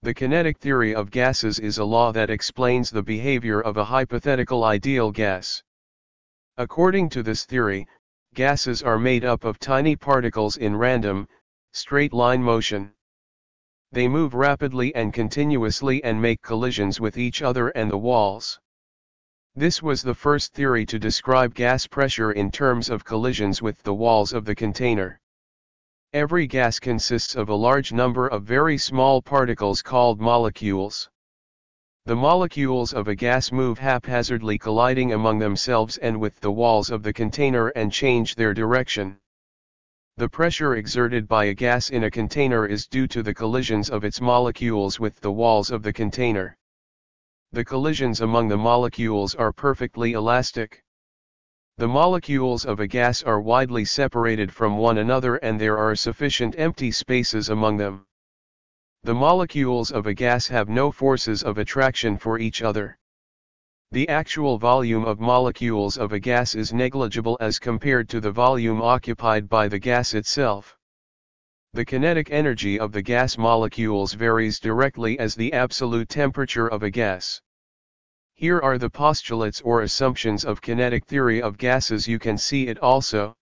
The kinetic theory of gases is a law that explains the behavior of a hypothetical ideal gas. According to this theory, gases are made up of tiny particles in random, straight line motion. They move rapidly and continuously and make collisions with each other and the walls. This was the first theory to describe gas pressure in terms of collisions with the walls of the container. Every gas consists of a large number of very small particles called molecules. The molecules of a gas move haphazardly colliding among themselves and with the walls of the container and change their direction. The pressure exerted by a gas in a container is due to the collisions of its molecules with the walls of the container. The collisions among the molecules are perfectly elastic. The molecules of a gas are widely separated from one another and there are sufficient empty spaces among them. The molecules of a gas have no forces of attraction for each other. The actual volume of molecules of a gas is negligible as compared to the volume occupied by the gas itself. The kinetic energy of the gas molecules varies directly as the absolute temperature of a gas. Here are the postulates or assumptions of kinetic theory of gases you can see it also.